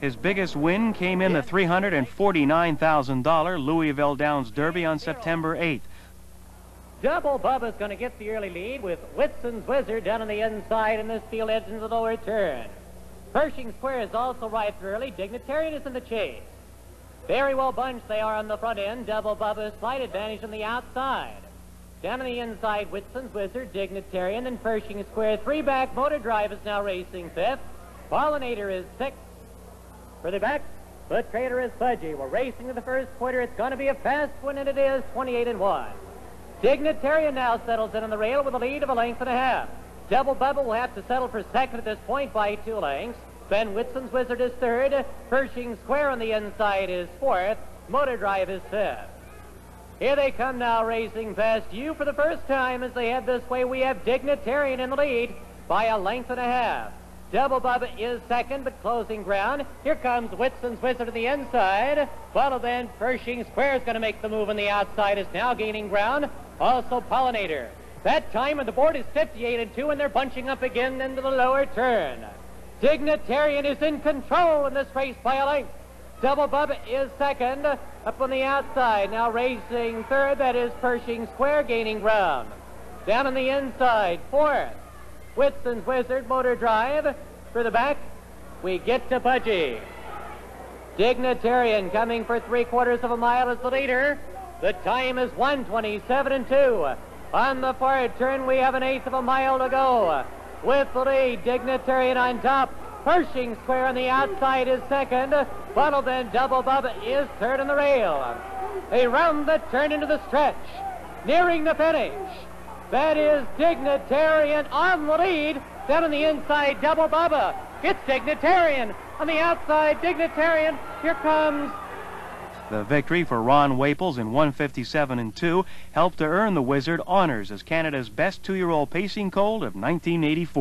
His biggest win came in the $349,000 Louisville Downs Derby on September 8th. Double Bubba's going to get the early lead with Witsend's Wizard down on the inside, and this field heads into the lower turn. Pershing Square is also right for early. Dignitarian is in the chase. Very well bunched they are on the front end. Double Bubba, slight advantage on the outside. Down on the inside, Witsend's Wizard, Dignitarian, and Pershing Square. Three back motor drive is now racing fifth. Pollinator is sixth. For the back, Foot Trader is Fudgy. We're racing to the first quarter. It's going to be a fast one, and it is 28 and 1. Dignitarian now settles in on the rail with a lead of a length and a half. Double Bubba will have to settle for second at this point by two lengths. Ben Witsend's Wizard is third. Pershing Square on the inside is fourth. Motor Drive is fifth. Here they come now racing past you for the first time as they head this way. We have Dignitarian in the lead by a length and a half. Double Bubba is second, but closing ground. Here comes Witsend's Wizard on the inside. Well, then Pershing Square is going to make the move on the outside, is now gaining ground. Also Pollinator. That time on the board is 58 and 2, and they're bunching up again into the lower turn. Dignitarian is in control in this race by a length. Double Bubba is second, up on the outside. Now racing third, that is Pershing Square gaining ground. Down on the inside, fourth. Witsend's Wizard Motor Drive. For the back, we get to Pudgy. Dignitarian coming for three quarters of a mile as the leader. The time is 127 and 2. On the far turn, we have an eighth of a mile to go. With the lead, Dignitarian on top. Pershing Square on the outside is second. Funnel then Double Bubba is third in the rail. They round the turn into the stretch, nearing the finish. That is Dignitarian on the lead. Then on the inside, Double Bubba. It's Dignitarian. On the outside, Dignitarian. Here comes The victory for Ron Waples in 157 and 2 helped to earn the Wizard honors as Canada's best two-year-old pacing colt of 1984.